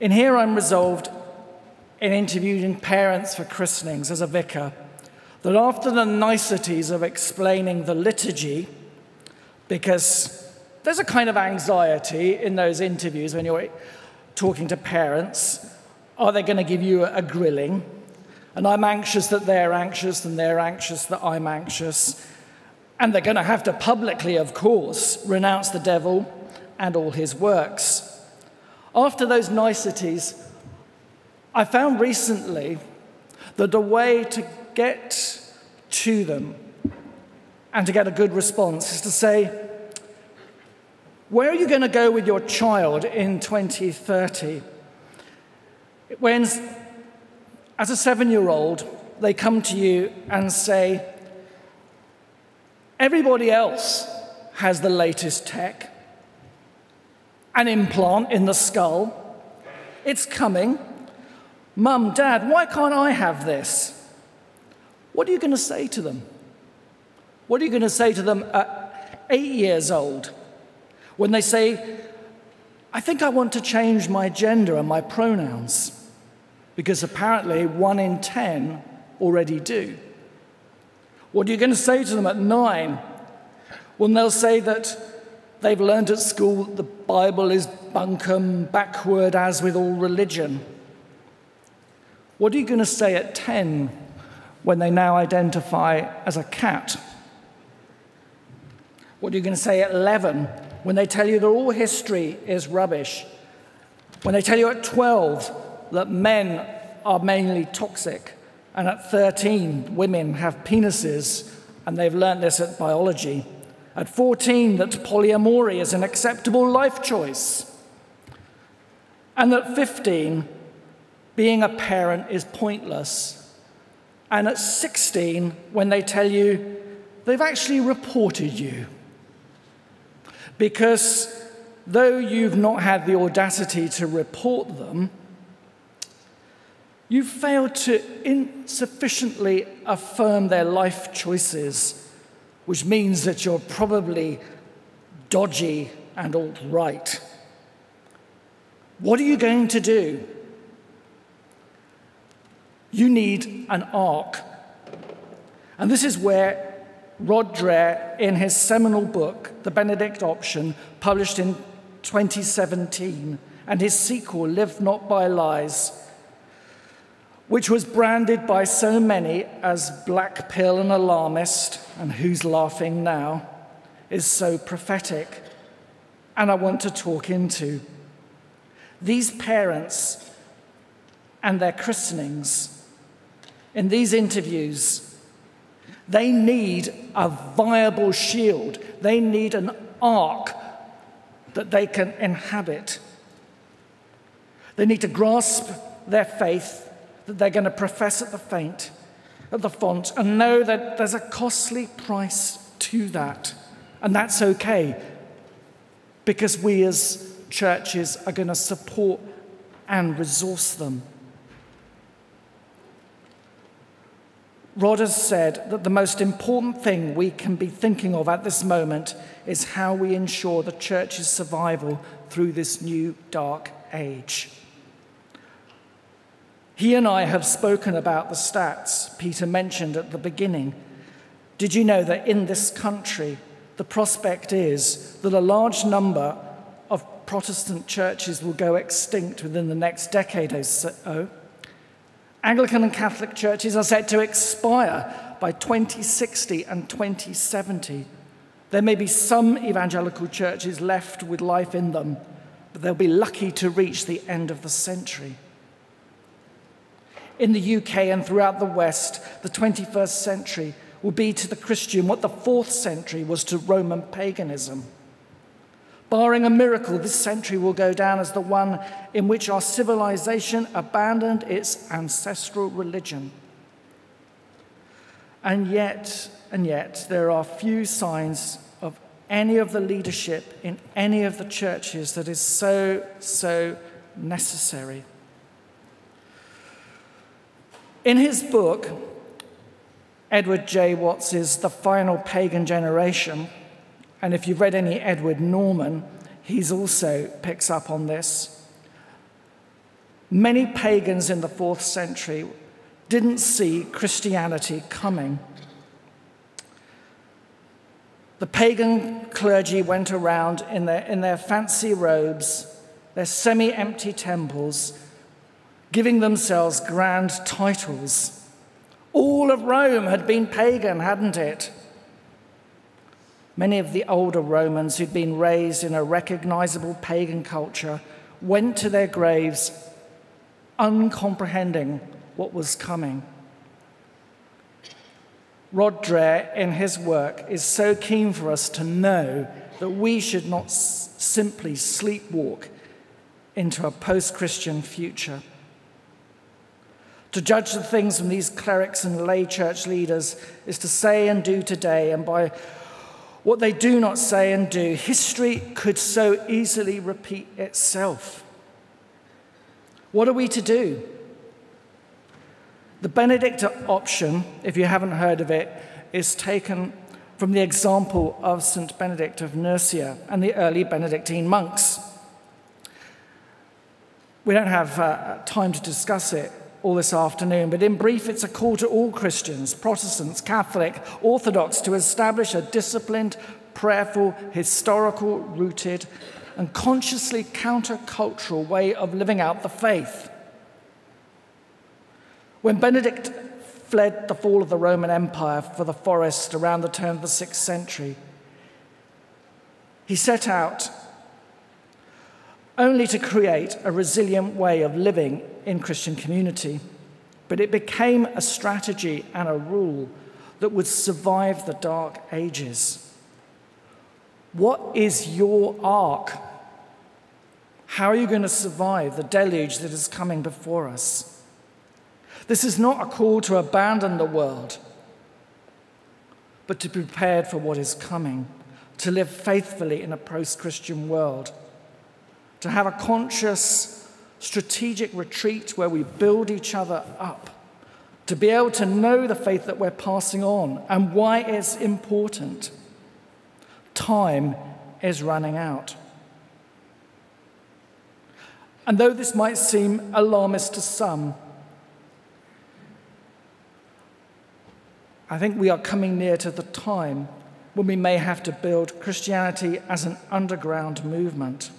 In here, I'm resolved in interviewing parents for christenings as a vicar that after the niceties of explaining the liturgy, because there's a kind of anxiety in those interviews when you're talking to parents. Are they going to give you a grilling? And I'm anxious that they're anxious, and they're anxious that I'm anxious. And they're going to have to publicly, of course, renounce the devil and all his works. After those niceties, I found recently that the way to get to them and to get a good response is to say, Where are you going to go with your child in 2030? When, as a seven year old, they come to you and say, Everybody else has the latest tech, an implant in the skull. It's coming. Mum, Dad, why can't I have this? What are you going to say to them? What are you going to say to them at eight years old when they say, I think I want to change my gender and my pronouns? Because apparently one in ten already do. What are you going to say to them at nine? Well, they'll say that they've learned at school that the Bible is bunkum, backward as with all religion. What are you going to say at 10 when they now identify as a cat? What are you going to say at 11 when they tell you that all history is rubbish? When they tell you at 12 that men are mainly toxic, and at 13 women have penises, and they've learned this at biology. At 14, that polyamory is an acceptable life choice. And at 15, being a parent is pointless. And at 16, when they tell you they've actually reported you. Because though you've not had the audacity to report them, you've failed to insufficiently affirm their life choices, which means that you're probably dodgy and alt right. What are you going to do? You need an ark. And this is where Rod Dreher, in his seminal book, The Benedict Option, published in 2017, and his sequel, Live Not by Lies, which was branded by so many as black pill and alarmist, and who's laughing now, is so prophetic. And I want to talk into these parents and their christenings in these interviews, they need a viable shield. They need an ark that they can inhabit. They need to grasp their faith that they're going to profess at the faint, at the font, and know that there's a costly price to that. And that's okay because we as churches are going to support and resource them. Rod has said that the most important thing we can be thinking of at this moment is how we ensure the church's survival through this new dark age. He and I have spoken about the stats Peter mentioned at the beginning. Did you know that in this country, the prospect is that a large number of Protestant churches will go extinct within the next decade or so? Anglican and Catholic churches are set to expire by 2060 and 2070. There may be some evangelical churches left with life in them, but they'll be lucky to reach the end of the century. In the UK and throughout the West, the 21st century will be to the Christian what the fourth century was to Roman paganism. Barring a miracle, this century will go down as the one in which our civilization abandoned its ancestral religion. And yet, and yet, there are few signs of any of the leadership in any of the churches that is so, so necessary. In his book, Edward J. Watts's The Final Pagan Generation, and if you've read any Edward Norman, he's also picks up on this. Many pagans in the fourth century didn't see Christianity coming. The pagan clergy went around in their, in their fancy robes, their semi empty temples, giving themselves grand titles. All of Rome had been pagan, hadn't it? Many of the older Romans who'd been raised in a recognizable pagan culture went to their graves uncomprehending what was coming. Rod Dreher, in his work, is so keen for us to know that we should not simply sleepwalk into a post Christian future. To judge the things from these clerics and lay church leaders is to say and do today, and by what they do not say and do, history could so easily repeat itself. What are we to do? The Benedict option, if you haven't heard of it, is taken from the example of St. Benedict of Nursia and the early Benedictine monks. We don't have uh, time to discuss it all this afternoon, but in brief, it's a call to all Christians, Protestants, Catholic, Orthodox, to establish a disciplined, prayerful, historical rooted, and consciously countercultural way of living out the faith. When Benedict fled the fall of the Roman Empire for the forest around the turn of the sixth century, he set out only to create a resilient way of living in Christian community, but it became a strategy and a rule that would survive the dark ages. What is your ark? How are you going to survive the deluge that is coming before us? This is not a call to abandon the world, but to be prepared for what is coming, to live faithfully in a post Christian world, to have a conscious, strategic retreat where we build each other up, to be able to know the faith that we're passing on and why it's important. Time is running out. And though this might seem alarmist to some, I think we are coming near to the time when we may have to build Christianity as an underground movement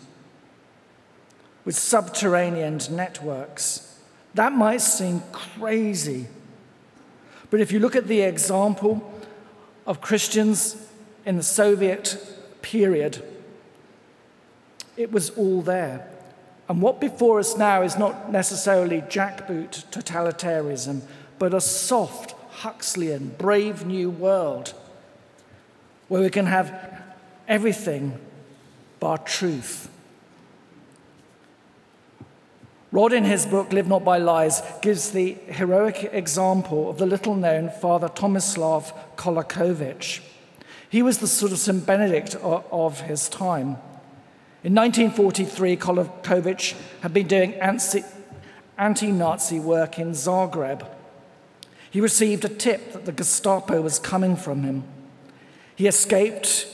with subterranean networks. That might seem crazy. But if you look at the example of Christians in the Soviet period, it was all there. And what before us now is not necessarily jackboot totalitarianism, but a soft, Huxleyan, brave new world where we can have everything bar truth. Rod, in his book Live Not by Lies, gives the heroic example of the little known Father Tomislav Kolakovich. He was the sort of St. Benedict of his time. In 1943, Kolakovich had been doing anti Nazi work in Zagreb. He received a tip that the Gestapo was coming from him. He escaped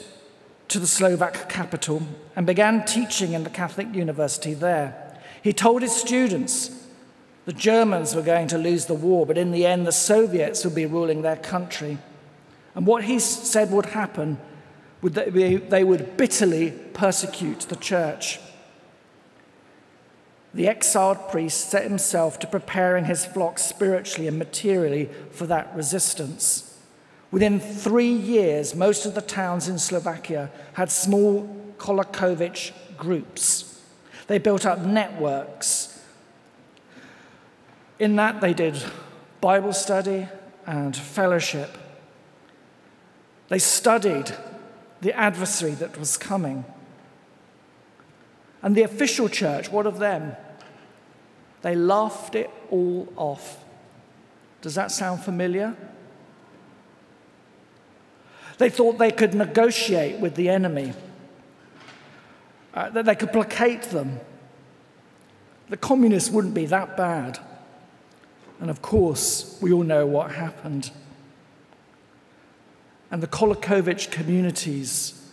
to the Slovak capital and began teaching in the Catholic university there. He told his students the Germans were going to lose the war, but in the end, the Soviets would be ruling their country. And what he said would happen would they would bitterly persecute the church. The exiled priest set himself to preparing his flock spiritually and materially for that resistance. Within three years, most of the towns in Slovakia had small Kolakovich groups. They built up networks. In that, they did Bible study and fellowship. They studied the adversary that was coming. And the official church, what of them? They laughed it all off. Does that sound familiar? They thought they could negotiate with the enemy, uh, that they could placate them. The communists wouldn't be that bad. And of course, we all know what happened. And the Kolakovich communities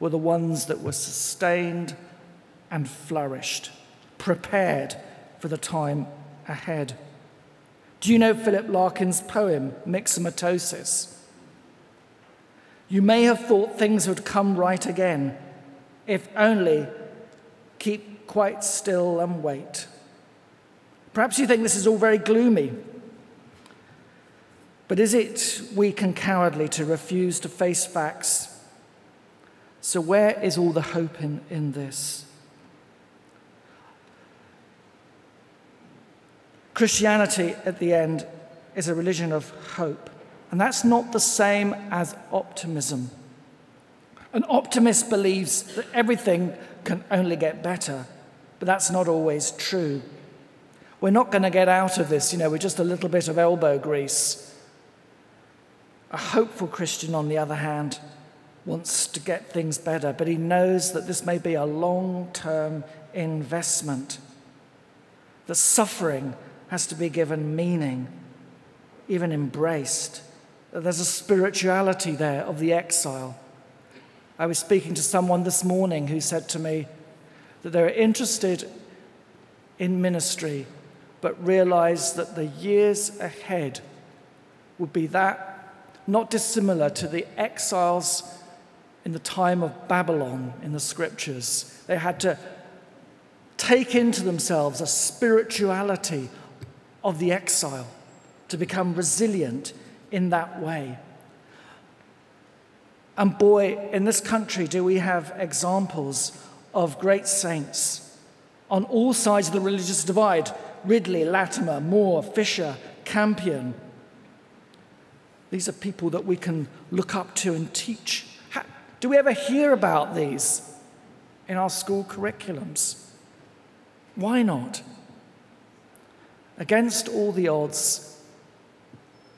were the ones that were sustained and flourished, prepared for the time ahead. Do you know Philip Larkin's poem, Myxomatosis? You may have thought things would come right again, if only keep quite still and wait. Perhaps you think this is all very gloomy. But is it weak and cowardly to refuse to face facts? So, where is all the hope in, in this? Christianity, at the end, is a religion of hope. And that's not the same as optimism. An optimist believes that everything can only get better, but that's not always true. We're not going to get out of this, you know, with just a little bit of elbow grease. A hopeful Christian, on the other hand, wants to get things better, but he knows that this may be a long term investment. The suffering has to be given meaning, even embraced. There's a spirituality there of the exile. I was speaking to someone this morning who said to me that they're interested in ministry, but realize that the years ahead would be that not dissimilar to the exiles in the time of Babylon in the scriptures. They had to take into themselves a spirituality of the exile, to become resilient in that way. And boy, in this country, do we have examples of great saints on all sides of the religious divide Ridley, Latimer, More, Fisher, Campion. These are people that we can look up to and teach. Do we ever hear about these in our school curriculums? Why not? Against all the odds,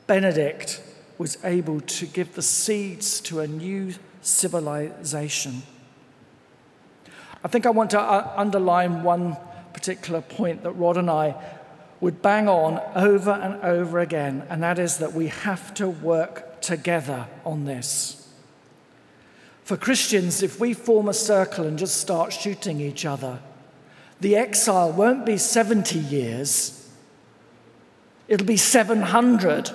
Benedict was able to give the seeds to a new civilization. I think I want to uh, underline one particular point that Rod and I would bang on over and over again, and that is that we have to work together on this. For Christians, if we form a circle and just start shooting each other, the exile won't be 70 years, It'll be 700.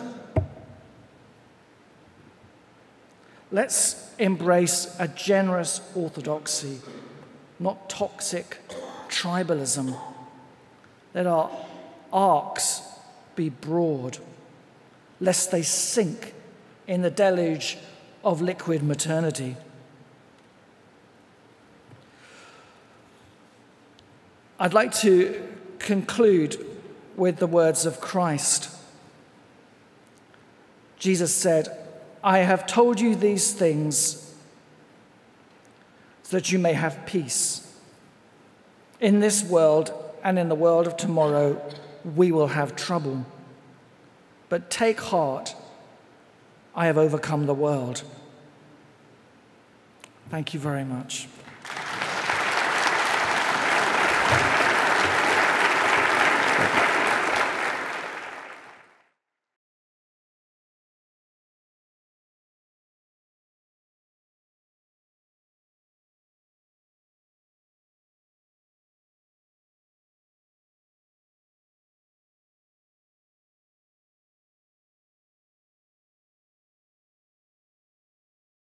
Let's embrace a generous orthodoxy, not toxic tribalism. Let our arks be broad, lest they sink in the deluge of liquid modernity. I'd like to conclude with the words of Christ. Jesus said, I have told you these things so that you may have peace. In this world and in the world of tomorrow, we will have trouble. But take heart, I have overcome the world. Thank you very much.